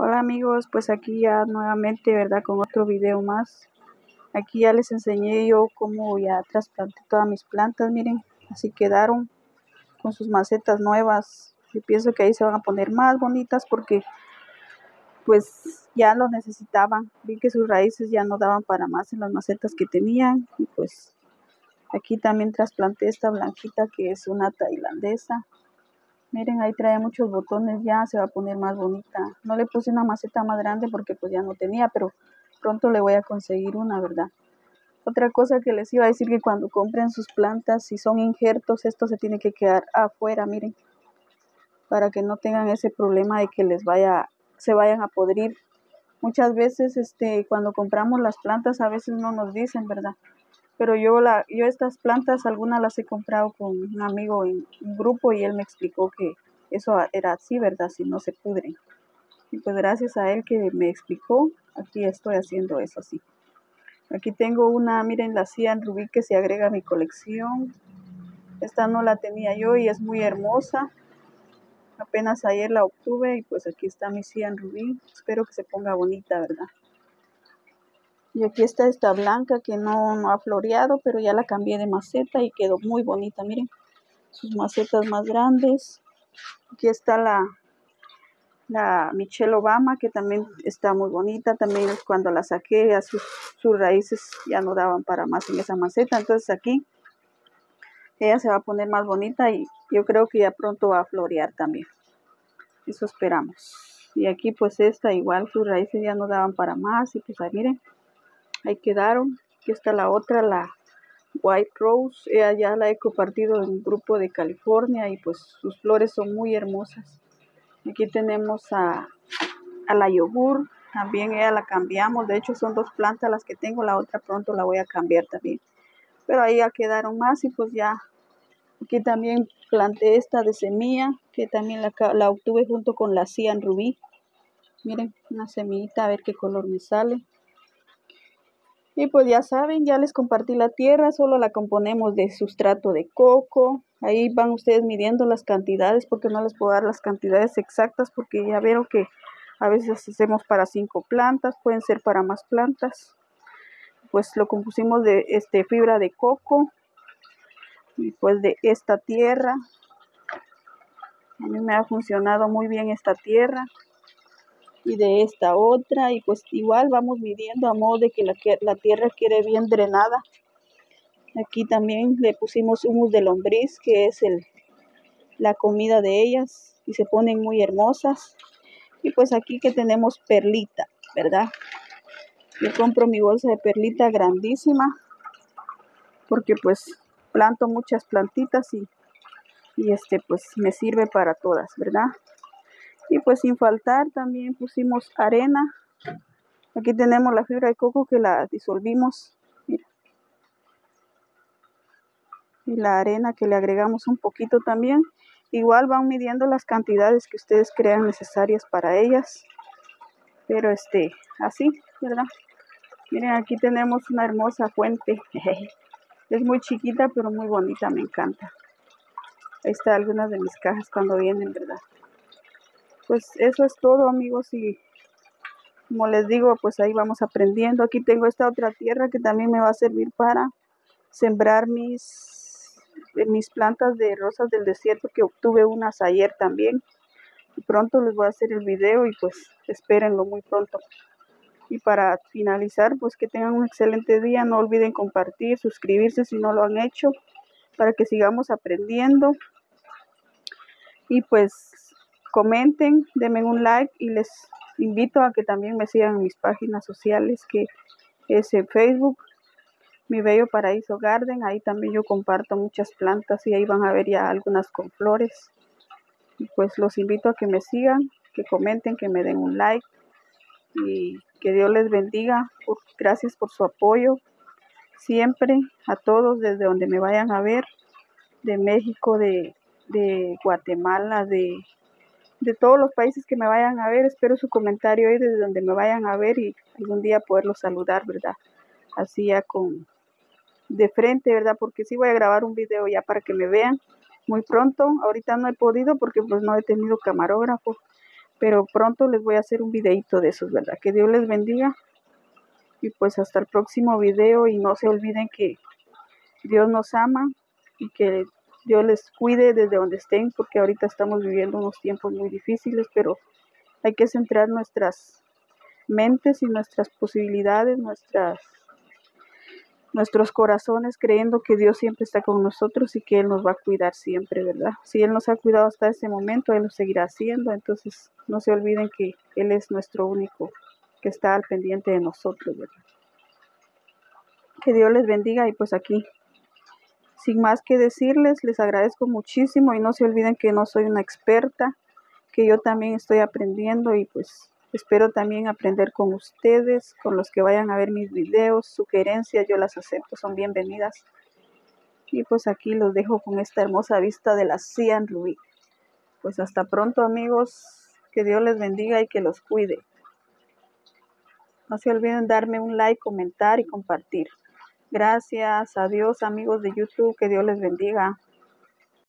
Hola amigos, pues aquí ya nuevamente, ¿verdad? Con otro video más. Aquí ya les enseñé yo cómo ya trasplanté todas mis plantas, miren, así quedaron con sus macetas nuevas. Yo pienso que ahí se van a poner más bonitas porque pues ya lo necesitaban. Vi que sus raíces ya no daban para más en las macetas que tenían y pues aquí también trasplanté esta blanquita que es una tailandesa. Miren, ahí trae muchos botones ya, se va a poner más bonita. No le puse una maceta más grande porque pues ya no tenía, pero pronto le voy a conseguir una, ¿verdad? Otra cosa que les iba a decir que cuando compren sus plantas, si son injertos, esto se tiene que quedar afuera, miren, para que no tengan ese problema de que les vaya, se vayan a podrir. Muchas veces, este, cuando compramos las plantas, a veces no nos dicen, ¿verdad? Pero yo la yo estas plantas algunas las he comprado con un amigo en un grupo y él me explicó que eso era así, ¿verdad? Si no se pudren. Y pues gracias a él que me explicó, aquí estoy haciendo eso así. Aquí tengo una, miren la Cian Rubí que se agrega a mi colección. Esta no la tenía yo y es muy hermosa. Apenas ayer la obtuve y pues aquí está mi Cian Rubí. Espero que se ponga bonita, ¿verdad? Y aquí está esta blanca que no, ha floreado, pero ya la cambié de maceta y quedó muy bonita. Miren, sus macetas más grandes. Aquí está la, la Michelle Obama, que también está muy bonita. También cuando la saqué, a sus, sus raíces ya no daban para más en esa maceta. Entonces aquí ella se va a poner más bonita y yo creo que ya pronto va a florear también. Eso esperamos. Y aquí pues esta igual sus raíces ya no daban para más y pues ahí miren ahí quedaron. Aquí está la otra, la White Rose. Ella ya la he compartido en un grupo de California y pues sus flores son muy hermosas. Aquí tenemos a, a la yogur. También ella la cambiamos. De hecho son dos plantas las que tengo. La otra pronto la voy a cambiar también. Pero ahí ya quedaron más y pues ya. Aquí también planté esta de semilla que también la, la obtuve junto con la Cian Rubí. Miren, una semillita a ver qué color me sale. Y pues ya saben, ya les compartí la tierra, solo la componemos de sustrato de coco. Ahí van ustedes midiendo las cantidades porque no les puedo dar las cantidades exactas porque ya vieron que a veces hacemos para cinco plantas, pueden ser para más plantas. Pues lo compusimos de este fibra de coco y pues de esta tierra. A mí me ha funcionado muy bien esta tierra y de esta otra y pues igual vamos midiendo a modo de que la, la tierra quede bien drenada. Aquí también le pusimos humus de lombriz que es el, la comida de ellas y se ponen muy hermosas. Y pues aquí que tenemos perlita, ¿verdad? Yo compro mi bolsa de perlita grandísima porque pues planto muchas plantitas y, y este pues me sirve para todas, ¿verdad? Y pues sin faltar también pusimos arena. Aquí tenemos la fibra de coco que la disolvimos. Y la arena que le agregamos un poquito también. Igual van midiendo las cantidades que ustedes crean necesarias para ellas. Pero este, así, ¿verdad? Miren, aquí tenemos una hermosa fuente. Es muy chiquita, pero muy bonita, me encanta. Ahí están algunas de mis cajas cuando vienen, ¿verdad? Pues eso es todo amigos y como les digo pues ahí vamos aprendiendo. Aquí tengo esta otra tierra que también me va a servir para sembrar mis mis plantas de rosas del desierto que obtuve unas ayer también. Y pronto les voy a hacer el video y pues espérenlo muy pronto. Y para finalizar pues que tengan un excelente día. No olviden compartir suscribirse si no lo han hecho para que sigamos aprendiendo. Y pues comenten, denme un like y les invito a que también me sigan en mis páginas sociales que es en Facebook, mi bello paraíso garden, ahí también yo comparto muchas plantas y ahí van a ver ya algunas con flores. Y pues los invito a que me sigan, que comenten, que me den un like y que Dios les bendiga. Gracias por su apoyo siempre a todos desde donde me vayan a ver, de México, de, de Guatemala, de de todos los países que me vayan a ver. Espero su comentario ahí desde donde me vayan a ver y algún día poderlos saludar, ¿verdad? Así ya con de frente, ¿verdad? Porque sí voy a grabar un video ya para que me vean muy pronto. Ahorita no he podido porque pues no he tenido camarógrafo. Pero pronto les voy a hacer un videito de esos, ¿verdad? Que Dios les bendiga. Y pues hasta el próximo video y no se olviden que Dios nos ama y que Dios les cuide desde donde estén, porque ahorita estamos viviendo unos tiempos muy difíciles, pero hay que centrar nuestras mentes y nuestras posibilidades, nuestros corazones creyendo que Dios siempre está con nosotros y que Él nos va a cuidar siempre, ¿verdad? Si Él nos ha cuidado hasta ese momento, Él lo seguirá haciendo, entonces no se olviden que Él es nuestro único que está al pendiente de nosotros, ¿verdad? Que Dios les bendiga y pues aquí, sin más que decirles, les agradezco muchísimo y no se olviden que no soy una experta, que yo también estoy aprendiendo y pues Espero también aprender con ustedes, con los que vayan a ver mis videos, sugerencias, yo las acepto, son bienvenidas. Y pues aquí los dejo con esta hermosa vista de la Cian Louis. Pues hasta pronto amigos, que Dios les bendiga y que los cuide. No se olviden darme un like, comentar y compartir. Gracias, adiós amigos de YouTube, que Dios les bendiga.